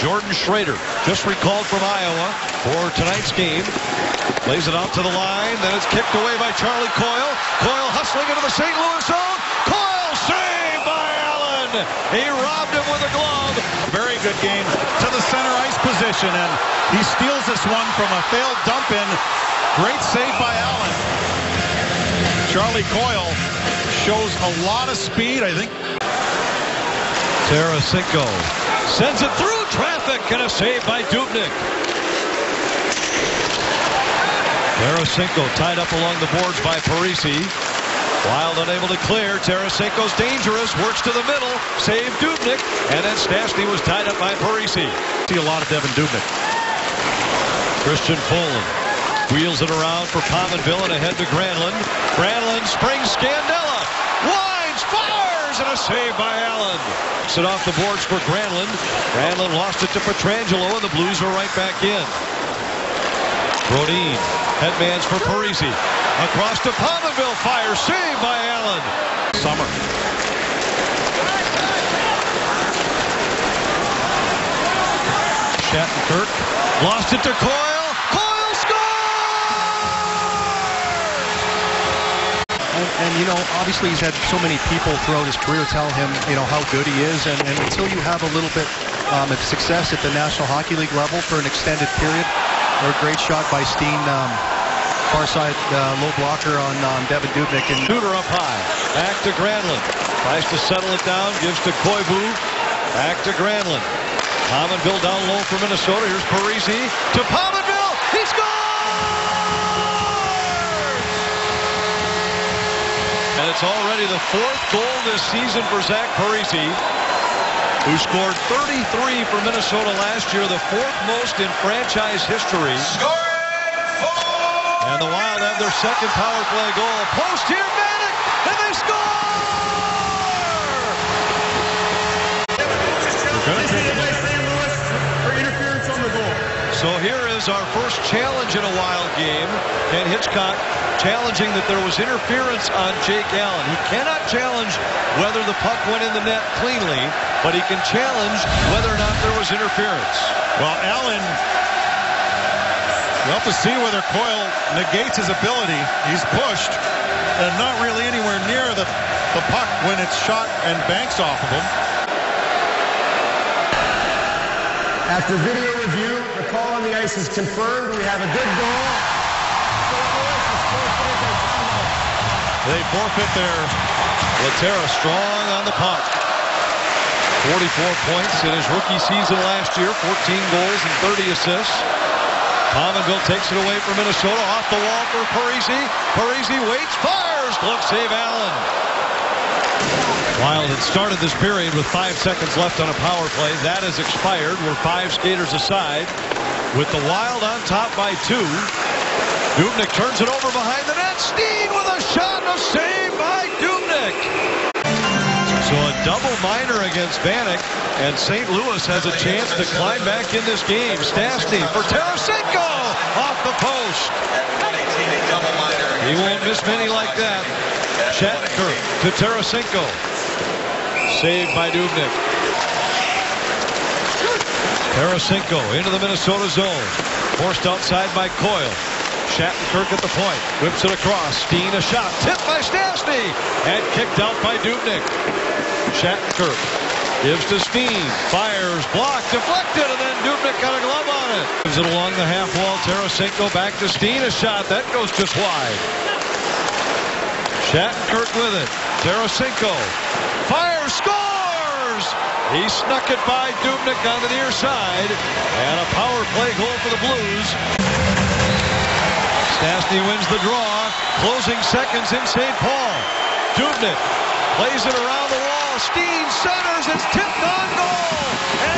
Jordan Schroeder, just recalled from Iowa for tonight's game. Plays it out to the line. Then it's kicked away by Charlie Coyle. Coyle hustling into the St. Louis zone. Coyle saved by Allen. He robbed him with a glove. Very good game to the center ice position. And he steals this one from a failed dump in. Great save by Allen. Charlie Coyle shows a lot of speed, I think. Tarasenko sends it through traffic and a save by Dubnyk. Tarasenko tied up along the boards by Parise. Wild unable to clear. Tarasenko's dangerous. Works to the middle. Save Dubnyk. And then Stastny was tied up by Parise. See a lot of Devan Dubnyk. Christian Folin wheels it around for Pominville and ahead to Granlund. Granlund springs Scandella. Winds, fires, and a save by Allen. It off the boards for Granlund. Granlund lost it to Pietrangelo, and the Blues are right back in. Brodin Headmans for Parise. Across to Pominville. Fire. Save by Allen. Summer. Shattenkirk. Lost it to. Coyle scores! And, and, you know, obviously he's had so many people throughout his career tell him, you know, how good he is. And, and until you have a little bit um, of success at the National Hockey League level for an extended period, or a great shot by Steen. Um, far side uh, low blocker on um, Devan Dubnyk. And Shooter up high. Back to Granlund. Tries to settle it down. Gives to Koivu. Back to Granlund. Pominville down low for Minnesota. Here's Parise to Pominville. He scores! And it's already the fourth goal this season for Zach Parise who scored 33 for Minnesota last year, the fourth most in franchise history. And the Wild have their second power play goal. Post here, Vanek, and they score! So here is our first challenge in a Wild game. Ken Hitchcock challenging that there was interference on Jake Allen. He cannot challenge whether the puck went in the net cleanly, but he can challenge whether or not there was interference. Well, Allen, we'll have to see whether Coyle negates his ability. He's pushed and not really anywhere near the, the puck when it's shot and banks off of him. After video review, the call on the ice is confirmed. We have a good goal. They forfeit their Lehtera strong on the puck. 44 points in his rookie season last year, 14 goals and 30 assists. Pominville takes it away from Minnesota, off the wall for Parise. Parise waits, fires, glove save Allen. Wild had started this period with five seconds left on a power play. That has expired. We're five skaters aside. With the Wild on top by two. Dubnyk turns it over behind the net. Steen with a shot and a save by Dubnyk. So a double minor against Vanek, and St. Louis has a chance to climb back in this game. Stastny for Tarasenko off the post. He won't miss many like that. Shattenkirk to Tarasenko. Saved by Dubnyk. Tarasenko into the Minnesota zone. Forced outside by Coyle. Shattenkirk at the point. Whips it across. Steen a shot. Tipped by Stastny. And kicked out by Dubnyk. Shattenkirk gives to Steen. Fires. Blocked. Deflected. And then Dubnyk got a glove on it. Gives it along the half wall. Tarasenko back to Steen. A shot. That goes just wide. Shattenkirk with it. Tarasenko. Fires. Scores! He snuck it by Dubnyk on the near side. And a power play goal for the Blues. Stastny wins the draw. Closing seconds in St. Paul. Dubnyk plays it around the wall. Steen centers. It's tipped on goal.